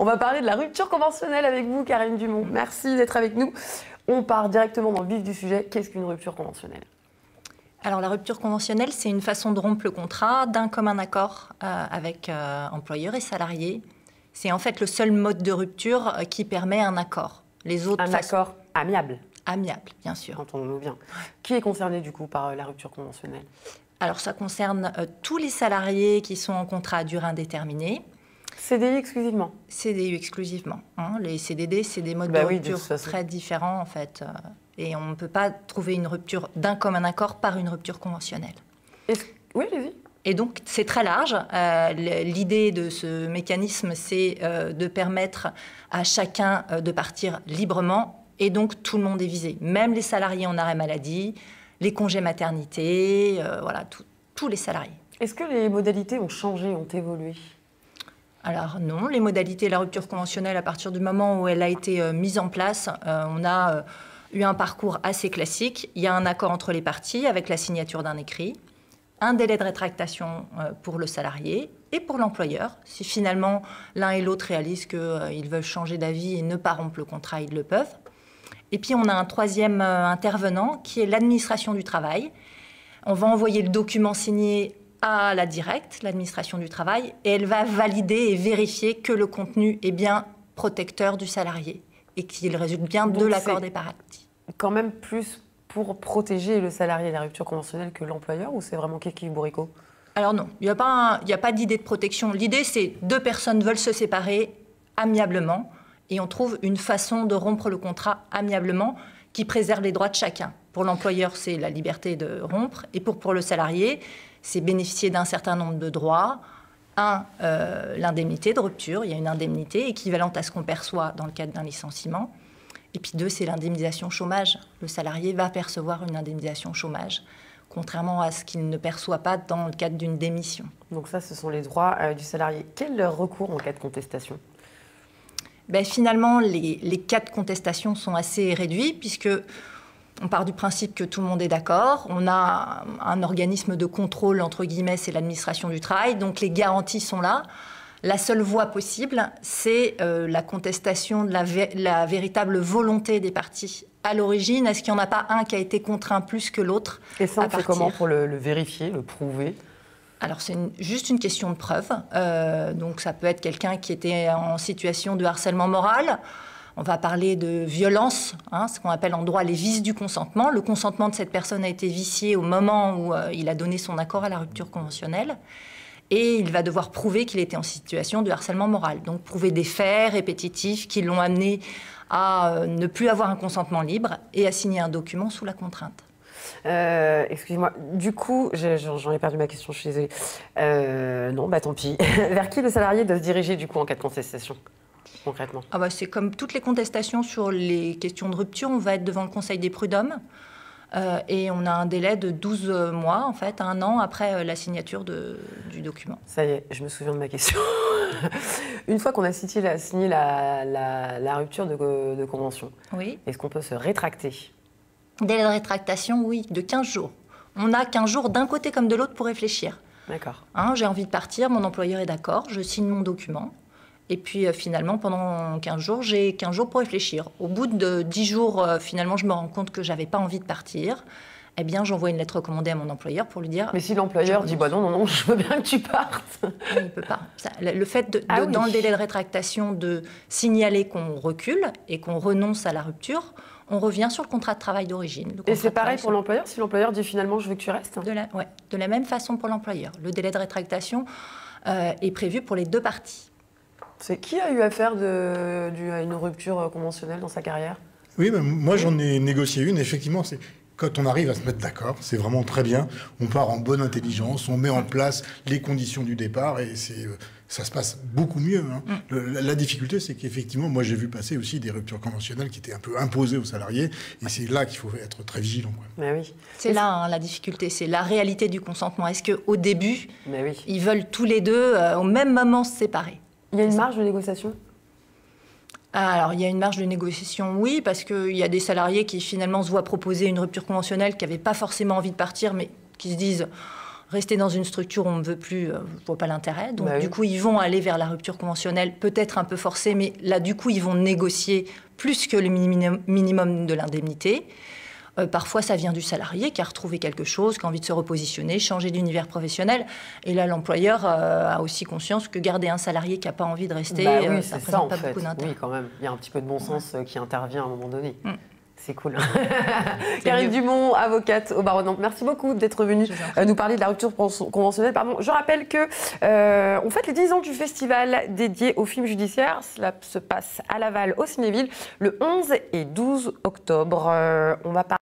On va parler de la rupture conventionnelle avec vous, Karine Dumont. Merci d'être avec nous. On part directement dans le vif du sujet. Qu'est-ce qu'une rupture conventionnelle? Alors la rupture conventionnelle, c'est une façon de rompre le contrat d'un commun accord euh, avec euh, employeur et salarié. C'est en fait le seul mode de rupture euh, qui permet un accord. Les autres un accord amiable. Amiable, bien sûr. Entendons-nous bien. Qui est concerné du coup par la rupture conventionnelle? Alors ça concerne tous les salariés qui sont en contrat à durée indéterminée. CDI exclusivement CDI exclusivement. Hein. Les CDD, c'est des modes bah de rupture très différents en fait. Et on ne peut pas trouver une rupture d'un commun accord par une rupture conventionnelle. Oui, allez-y. Et donc, c'est très large. Euh, l'idée de ce mécanisme, c'est euh, de permettre à chacun euh, de partir librement. Et donc, tout le monde est visé. Même les salariés en arrêt maladie, les congés maternité, voilà, tous les salariés. Est-ce que les modalités ont changé, ont évolué? Alors non, les modalités de la rupture conventionnelle, à partir du moment où elle a été mise en place, on a eu un parcours assez classique. Il y a un accord entre les parties avec la signature d'un écrit, un délai de rétractation euh, pour le salarié et pour l'employeur. Si finalement l'un et l'autre réalisent qu'ils euh, veulent changer d'avis et ne pas rompre le contrat, ils le peuvent. Et puis on a un troisième euh, intervenant qui est l'administration du travail. On va envoyer le document signé à la directe, l'administration du travail, et elle va valider et vérifier que le contenu est bien protecteur du salarié et qu'il résulte bien de l'accord des parties. Quand même plus pour protéger le salarié de la rupture conventionnelle que l'employeur ou c'est vraiment Kiki Bourrico Alors non, il n'y a pas, pas d'idée de protection. L'idée c'est deux personnes veulent se séparer amiablement et on trouve une façon de rompre le contrat amiablement qui préserve les droits de chacun. Pour l'employeur, c'est la liberté de rompre et pour, pour le salarié, c'est bénéficier d'un certain nombre de droits, un, euh, l'indemnité de rupture, il y a une indemnité équivalente à ce qu'on perçoit dans le cadre d'un licenciement. Et puis deux, c'est l'indemnisation chômage. Le salarié va percevoir une indemnisation chômage, contrairement à ce qu'il ne perçoit pas dans le cadre d'une démission. Donc ça, ce sont les droits euh, du salarié. Quel recours en cas de contestation? Ben, Finalement, les, les cas de contestation sont assez réduits, puisque on part du principe que tout le monde est d'accord. On a un organisme de contrôle, entre guillemets, c'est l'administration du travail. Donc les garanties sont là. La seule voie possible, c'est euh, la contestation de la, véritable volonté des partis à l'origine. Est-ce qu'il n'y en a pas un qui a été contraint plus que l'autre Et ça, on fait comment pour le, vérifier, le prouver? Alors c'est juste une question de preuve. Euh, donc ça peut être quelqu'un qui était en situation de harcèlement moral. On va parler de violence, hein, ce qu'on appelle en droit les vices du consentement. Le consentement de cette personne a été vicié au moment où euh, il a donné son accord à la rupture conventionnelle. Et il va devoir prouver qu'il était en situation de harcèlement moral. Donc prouver des faits répétitifs qui l'ont amené à euh, ne plus avoir un consentement libre et à signer un document sous la contrainte. Euh, excusez-moi, du coup, j'en ai perdu ma question, je suis désolée. non, bah tant pis. Vers qui le salarié doit se diriger du coup en cas de contestation concrètement? Ah bah, C'est comme toutes les contestations sur les questions de rupture, on va être devant le Conseil des prud'hommes. Euh, et on a un délai de 12 mois, en fait, un an après euh, la signature du document. Ça y est, je me souviens de ma question. Une fois qu'on a signé, la, signé la, rupture de, convention, oui. est-ce qu'on peut se rétracter? Délai de rétractation, oui, de 15 jours. On a 15 jours d'un côté comme de l'autre pour réfléchir. D'accord. Hein, j'ai envie de partir, mon employeur est d'accord, je signe mon document. Et puis euh, finalement, pendant 15 jours, j'ai 15 jours pour réfléchir. Au bout de 10 jours, euh, finalement, je me rends compte que j'avais pas envie de partir. Eh bien, j'envoie une lettre recommandée à mon employeur pour lui dire. Mais si l'employeur dit bah non, non, non, je veux bien que tu partes. il ne peut pas. le fait, de, ah dans le délai de rétractation, de signaler qu'on recule et qu'on renonce à la rupture, on revient sur le contrat de travail d'origine. Et c'est pareil pour l'employeur Si l'employeur dit finalement je veux que tu restes de la, ouais, de la même façon pour l'employeur. Le délai de rétractation euh, est prévu pour les deux parties. C'est qui a eu affaire de, à une rupture conventionnelle dans sa carrière? Oui, moi j'en ai négocié une. Effectivement, c'est quand on arrive à se mettre d'accord, c'est vraiment très bien. On part en bonne intelligence, on met en place les conditions du départ et c'est euh, ça se passe beaucoup mieux. Hein. Mm. la, difficulté, c'est qu'effectivement, moi j'ai vu passer aussi des ruptures conventionnelles qui étaient un peu imposées aux salariés et c'est là qu'il faut être très vigilant. Mais oui. C'est là hein, la difficulté, c'est la réalité du consentement. Est-ce qu'au début, ils veulent tous les deux euh, au même moment se séparer? Il y a une marge de négociation? Alors, il y a une marge de négociation, oui, parce qu'il y a des salariés qui finalement se voient proposer une rupture conventionnelle, qui n'avaient pas forcément envie de partir, mais qui se disent rester dans une structure où on ne veut plus, je ne vois pas l'intérêt. Donc, Bah du oui. coup, ils vont aller vers la rupture conventionnelle, peut-être un peu forcée, mais là, du coup, ils vont négocier plus que le minimum de l'indemnité. Euh, parfois, ça vient du salarié qui a retrouvé quelque chose, qui a envie de se repositionner, changer d'univers professionnel. Et là, l'employeur euh, a aussi conscience que garder un salarié qui n'a pas envie de rester, Bah euh, oui, ça ne ça en pas fait. beaucoup d'intérêt. Oui, quand même. Il y a un petit peu de bon sens qui intervient à un moment donné. Mm. C'est cool. Karine. Dumont, avocate au barreau Nantes. Merci beaucoup d'être venue nous parler de la rupture con- conventionnelle. Pardon. Je rappelle que euh, on fête les 10 ans du festival dédié aux films judiciaires. Cela se passe à Laval, au Cinéville, le 11 et 12 octobre. Euh, on va parler